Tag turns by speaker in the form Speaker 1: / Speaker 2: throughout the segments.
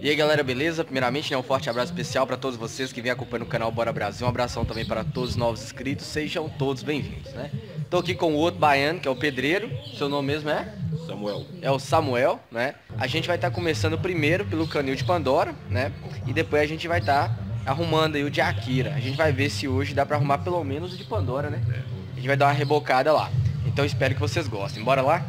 Speaker 1: E aí galera, beleza? Primeiramente, né, um forte abraço especial para todos vocês que vêm acompanhando o canal Bora Brasil. Um abração também para todos os novos inscritos. Sejam todos bem-vindos, né? Tô aqui com o outro baiano, que é o Pedreiro. Seu nome mesmo é?
Speaker 2: Samuel.
Speaker 1: É o Samuel, né? A gente vai estar tá começando primeiro pelo canil de Pandora, né? E depois a gente vai estar tá arrumando aí o de Akira. A gente vai ver se hoje dá para arrumar pelo menos o de Pandora, né? A gente vai dar uma rebocada lá. Então espero que vocês gostem. Bora lá?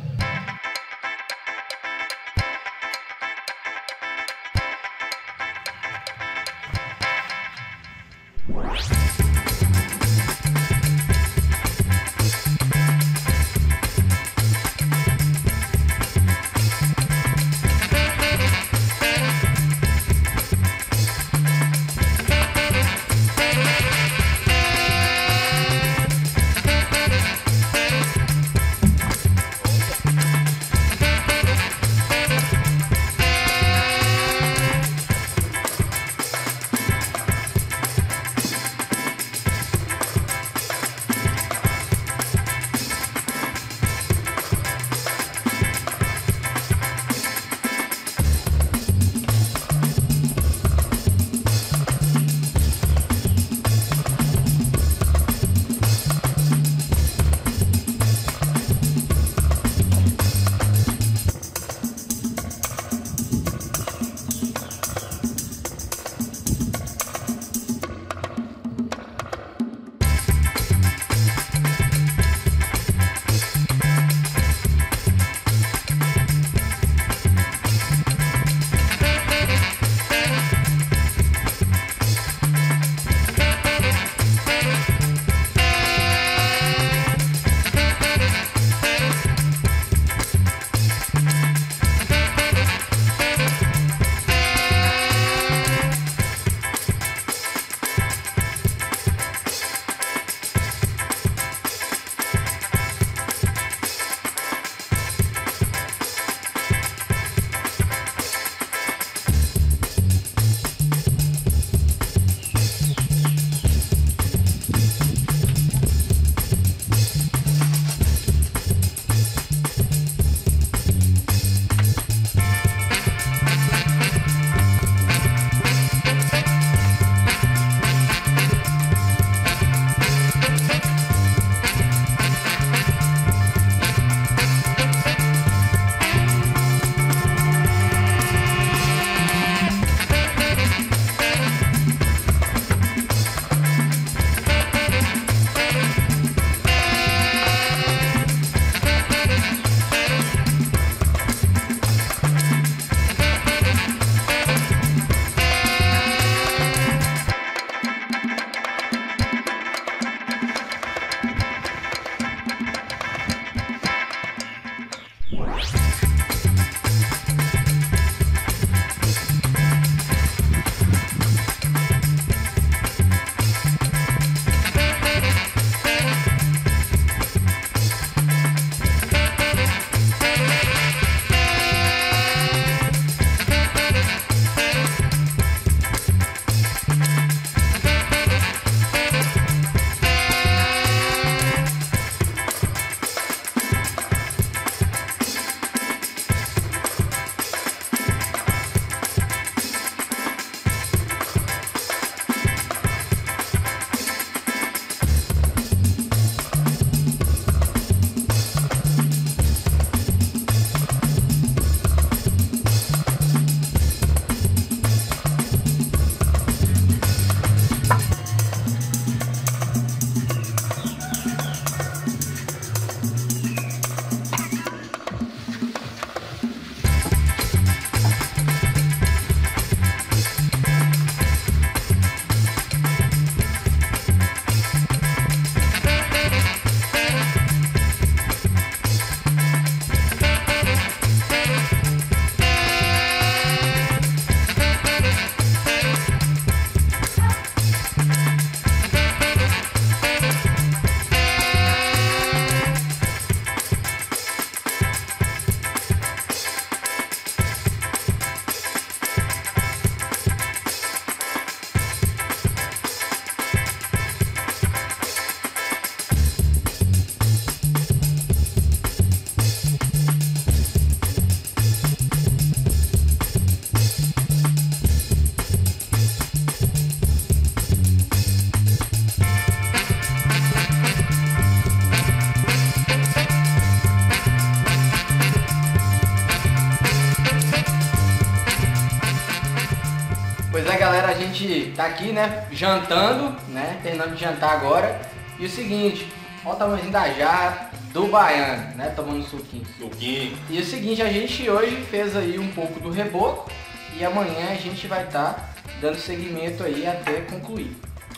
Speaker 1: Gente tá aqui, né, jantando, né, terminando de jantar agora. E o seguinte, olha o tamanho da jarra do baiano, né, tomando suquinho.
Speaker 2: Suquinho.
Speaker 1: E o seguinte, a gente hoje fez aí um pouco do reboco e amanhã a gente vai estar tá dando seguimento aí até concluir,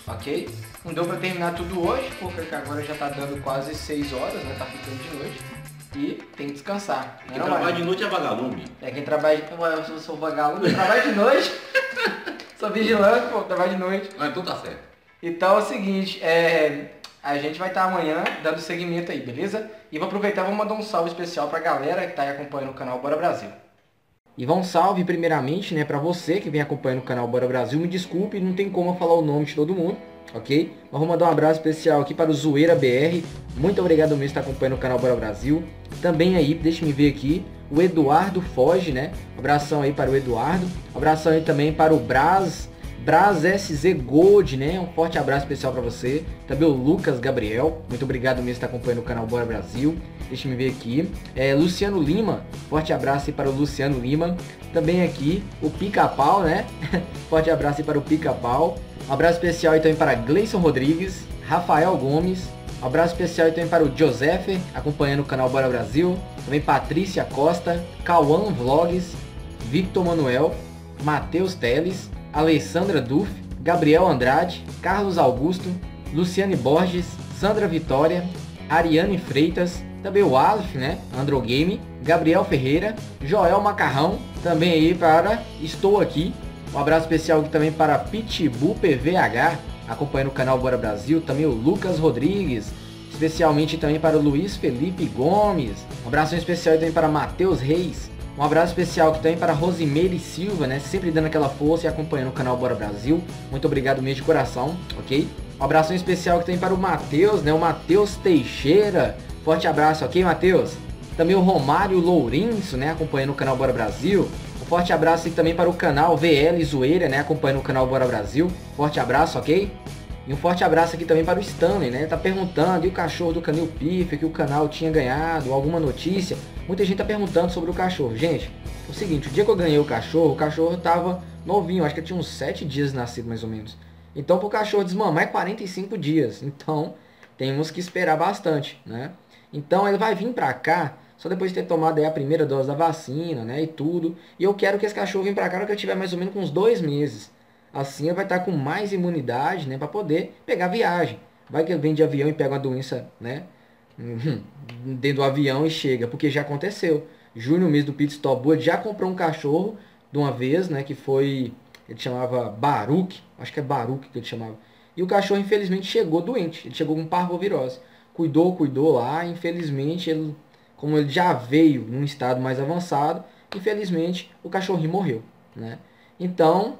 Speaker 1: ok? Não deu pra terminar tudo hoje, porque agora já tá dando quase 6 horas, né, tá ficando de noite. E tem que descansar.
Speaker 2: Quem não, trabalha de noite é vagalume.
Speaker 1: É, quem trabalha... Eu sou, vagalume, eu trabalho de noite. sou vigilante, pô, trabalho de noite.
Speaker 2: Mas ah, tudo então tá certo.
Speaker 1: Então é o seguinte, é... A gente vai estar amanhã dando seguimento aí, beleza? E vou aproveitar e vou mandar um salve especial pra galera que tá aí acompanhando o canal Bora Brasil. E vão um salve primeiramente, né, para você que vem acompanhando o canal Bora Brasil. Me desculpe, não tem como eu falar o nome de todo mundo, ok? Mas vou mandar um abraço especial aqui para o Zoeira BR. Muito obrigado mesmo por estar acompanhando o canal Bora Brasil. Também aí, deixa me ver aqui, o Eduardo Foge, né? Abração aí para o Eduardo. Abração aí também para o Braz Braz SZ Gold, né? Um forte abraço especial para você. Também o Lucas Gabriel. Muito obrigado mesmo por estar acompanhando o canal Bora Brasil. Deixa me ver aqui. É, Luciano Lima. Forte abraço aí para o Luciano Lima. Também aqui o Pica-Pau, né? forte abraço aí para o Pica-Pau. Um abraço especial também para Gleison Rodrigues, Rafael Gomes. Um abraço especial também para o Joseph, acompanhando o canal Bora Brasil. Também Patrícia Costa, Cauã Vlogs, Victor Manuel, Matheus Teles. Alessandra Duff, Gabriel Andrade, Carlos Augusto, Luciane Borges, Sandra Vitória, Ariane Freitas, também o Alf, né? Androgame, Gabriel Ferreira, Joel Macarrão, também aí para Estou Aqui. Um abraço especial aqui também para Pitbull PVH, acompanhando o canal Bora Brasil, também o Lucas Rodrigues, especialmente também para o Luiz Felipe Gomes. Um abraço especial também para Matheus Reis, um abraço especial também para Rosimeire Silva, né? Sempre dando aquela força e acompanhando o canal Bora Brasil. Muito obrigado mesmo de coração, ok? Um abraço especial que tem para o Matheus, né? O Matheus Teixeira. Forte abraço, ok, Matheus? Também o Romário Lourenço, né? Acompanhando o canal Bora Brasil. Um forte abraço também para o canal VL Zoeira, né? Acompanhando o canal Bora Brasil. Forte abraço, ok? E um forte abraço aqui também para o Stanley, né? Tá perguntando, e o cachorro do Canil Pif, que o canal tinha ganhado, alguma notícia? Muita gente tá perguntando sobre o cachorro. Gente, o seguinte, o dia que eu ganhei o cachorro, o cachorro tava novinho, acho que tinha uns 7 dias nascido mais ou menos. Então pro cachorro desmamar é 45 dias. Então, temos que esperar bastante, né? Então ele vai vir pra cá só depois de ter tomado aí a primeira dose da vacina, né? E tudo. E eu quero que esse cachorro venha pra cá que eu tiver mais ou menos com uns dois meses. Assim ele vai estar com mais imunidade, né, para poder pegar viagem. Vai que ele vem de avião e pega uma doença, né, dentro do avião e chega, porque já aconteceu. Júnior, mês do Pit Stop Boa, já comprou um cachorro de uma vez, né, que foi, ele chamava Baruch, acho que é Baruch que ele chamava. E o cachorro infelizmente chegou doente, ele chegou com parvovirose. Cuidou, cuidou lá, infelizmente ele, como ele já veio num estado mais avançado, infelizmente o cachorrinho morreu, né? Então,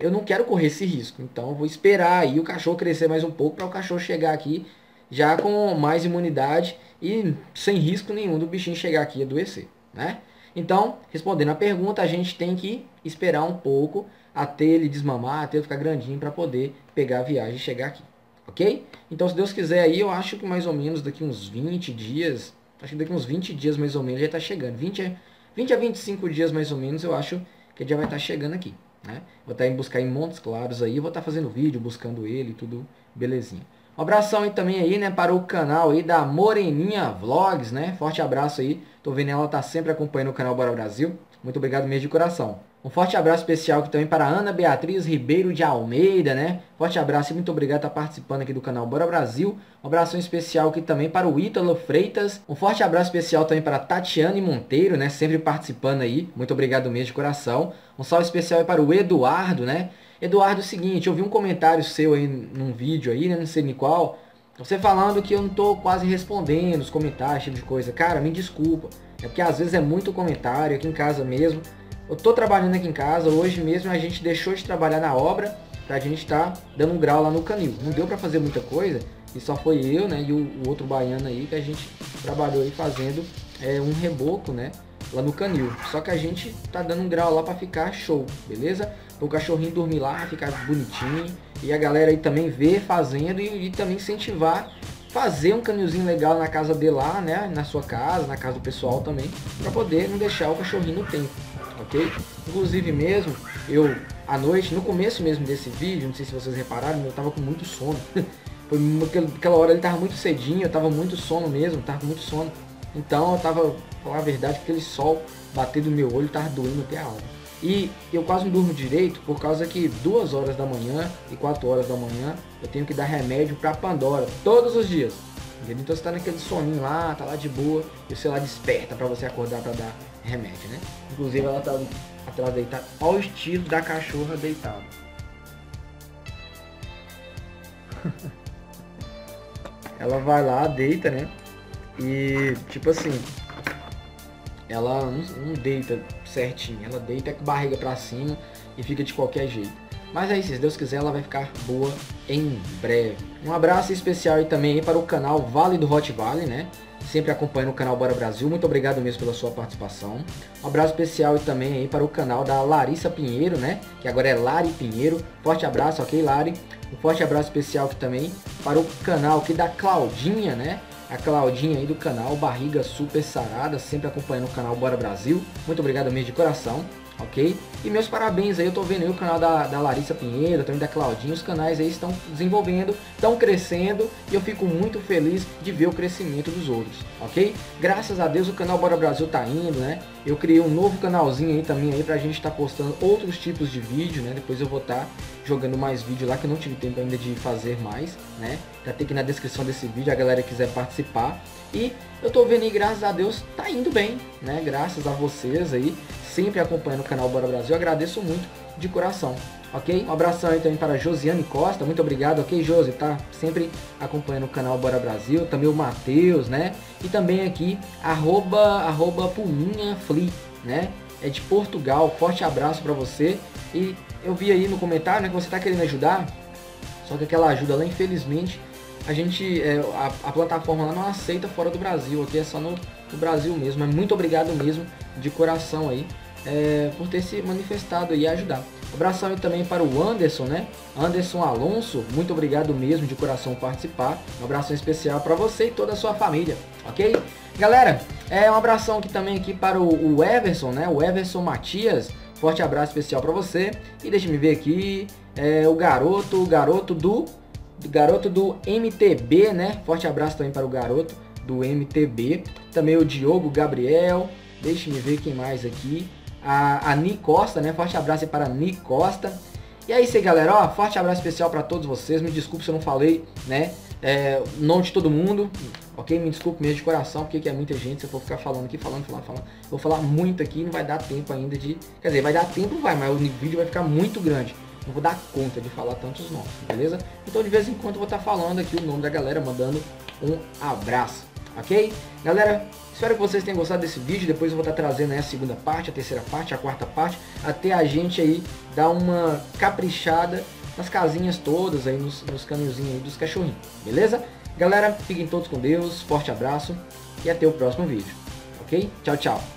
Speaker 1: eu não quero correr esse risco. Então vou esperar aí o cachorro crescer mais um pouco para o cachorro chegar aqui já com mais imunidade e sem risco nenhum do bichinho chegar aqui e adoecer, né? Então, respondendo a pergunta, a gente tem que esperar um pouco até ele desmamar, até ele ficar grandinho para poder pegar a viagem e chegar aqui, ok? Então, se Deus quiser aí, eu acho que mais ou menos daqui uns 20 dias, acho que daqui uns 20 dias mais ou menos já está chegando. 20 a, 20 a 25 dias mais ou menos, eu acho que ele já vai estar tá chegando aqui. Né? Vou estar tá buscar em Montes Claros aí, vou estar tá fazendo vídeo, buscando ele, tudo belezinha. Um abração aí também aí, né, para o canal aí da Moreninha Vlogs, né? Forte abraço aí. Tô vendo ela tá sempre acompanhando o canal Bora Brasil. Muito obrigado mesmo de coração. Um forte abraço especial aqui também para Ana Beatriz Ribeiro de Almeida, né? Forte abraço e muito obrigado por estar participando aqui do canal Bora Brasil. Um abraço especial aqui também para o Ítalo Freitas. Um forte abraço especial também para Tatiane Monteiro, né? Sempre participando aí. Muito obrigado mesmo de coração. Um salve especial para o Eduardo, né? Eduardo, é o seguinte, eu vi um comentário seu aí num vídeo aí, né? Não sei nem qual. Você falando que eu não tô quase respondendo os comentários, tipo de coisa. Cara, me desculpa. É porque às vezes é muito comentário aqui em casa mesmo. Eu tô trabalhando aqui em casa, hoje mesmo a gente deixou de trabalhar na obra pra gente estar tá dando um grau lá no canil. Não deu para fazer muita coisa, e só foi eu, né, e o, o, outro baiano aí que a gente trabalhou aí fazendo é, um reboco, né, lá no canil. Só que a gente tá dando um grau lá para ficar show, beleza? O cachorrinho dormir lá, ficar bonitinho, e a galera aí também ver fazendo e, e também incentivar fazer um canilzinho legal na casa dele lá, né, na sua casa, na casa do pessoal também, para poder não deixar o cachorrinho no tempo ok? Inclusive mesmo, eu à noite, no começo mesmo desse vídeo, não sei se vocês repararam, eu tava com muito sono. Foi aquela hora ele tava muito cedinho, eu tava muito sono mesmo, tava com muito sono. Então eu tava, falar a verdade, aquele sol bater no meu olho tava doendo até a alma. E eu quase não durmo direito por causa que duas horas da manhã e 4 horas da manhã eu tenho que dar remédio pra Pandora todos os dias. Então você tá naquele soninho lá, tá lá de boa, e o celular desperta pra você acordar pra dar remédio, né? Inclusive ela tá atrás deitada, ao estilo da cachorra deitada. ela vai lá, deita, né? E tipo assim, ela não, não deita certinho, ela deita com barriga pra cima e fica de qualquer jeito. Mas aí, se Deus quiser, ela vai ficar boa em breve. Um abraço especial aí também aí para o canal Vale do Hot Vale, né? Sempre acompanhando o canal Bora Brasil. Muito obrigado mesmo pela sua participação. Um abraço especial também aí para o canal da Larissa Pinheiro, né? Que agora é Lari Pinheiro. Forte abraço, ok, Lari? Um forte abraço especial aqui também para o canal aqui da Claudinha, né? a Claudinha aí do canal Barriga Super Sarada, sempre acompanhando o canal Bora Brasil. Muito obrigado mesmo de coração, ok? E meus parabéns aí, eu tô vendo aí o canal da, da Larissa Pinheiro, também da Claudinha, os canais aí estão desenvolvendo, estão crescendo e eu fico muito feliz de ver o crescimento dos outros, ok? Graças a Deus o canal Bora Brasil tá indo, né? Eu criei um novo canalzinho aí também aí pra gente estar tá postando outros tipos de vídeo, né? Depois eu vou estar tá jogando mais vídeo lá que eu não tive tempo ainda de fazer mais, né? Já tem aqui na descrição desse vídeo, a galera quiser participar. E eu tô vendo aí, graças a Deus, tá indo bem, né? Graças a vocês aí, sempre acompanhando o canal Bora Brasil. Eu agradeço muito de coração, ok? Um abração aí também para Josiane Costa, muito obrigado, ok, Josi, tá? Sempre acompanhando o canal Bora Brasil, também o Matheus, né? E também aqui, arroba, arroba Puminha Fli, né? É de Portugal, forte abraço para você e eu vi aí no comentário né, que você está querendo ajudar, só que aquela ajuda lá, infelizmente, a gente, é, a, a, plataforma lá não aceita fora do Brasil, aqui é só no, no Brasil mesmo. Mas muito obrigado mesmo, de coração aí, é, por ter se manifestado e ajudar. Abração aí também para o Anderson, né? Anderson Alonso, muito obrigado mesmo de coração participar. Um abração especial para você e toda a sua família, ok? Galera, é um abração aqui também aqui para o, o Everson, né? O Everson Matias. Forte abraço especial para você. E deixa me ver aqui. É, o garoto, o garoto do, do. Garoto do MTB, né? Forte abraço também para o garoto do MTB. Também o Diogo Gabriel. Deixa me ver quem mais aqui. A, a Ni Costa, né? Forte abraço aí para a Ni Costa. E é isso aí, galera. Ó, forte abraço especial para todos vocês. Me desculpe se eu não falei, né? É, nome de todo mundo. Ok? Me desculpe mesmo de coração, porque é muita gente. Se eu for ficar falando aqui, falando, falando, falando, vou falar muito aqui não vai dar tempo ainda de. Quer dizer, vai dar tempo, vai, mas o vídeo vai ficar muito grande. Não vou dar conta de falar tantos nomes, beleza? Então de vez em quando eu vou estar falando aqui o nome da galera, mandando um abraço, ok? Galera, espero que vocês tenham gostado desse vídeo. Depois eu vou estar trazendo a segunda parte, a terceira parte, a quarta parte, até a gente aí dar uma caprichada nas casinhas todas aí, nos, nos caminhozinhos aí dos cachorrinhos, beleza? Galera, fiquem todos com Deus, forte abraço e até o próximo vídeo, ok? Tchau, tchau!